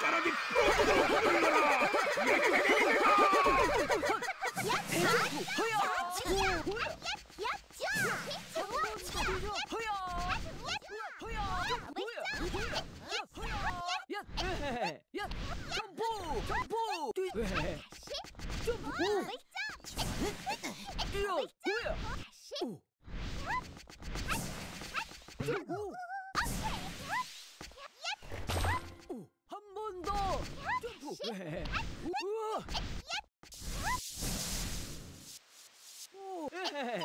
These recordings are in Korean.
손가락이 뻗도록 돌려라 점프! 점프! 뛰- 점프! 뛰어! 뛰어! 오. 오. 오. 점프! 우와! 오. 예.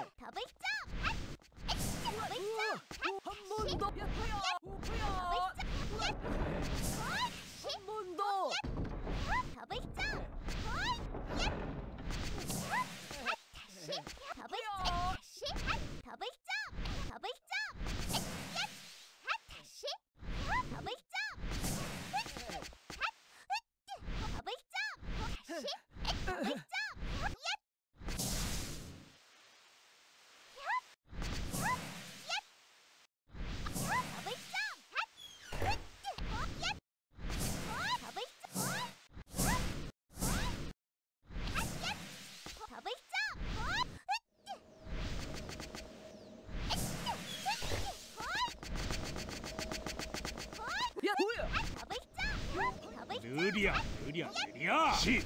느리야 느리야 느리야. 10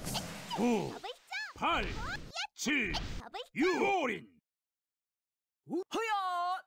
9 8 7 6 올인. 오, 허야!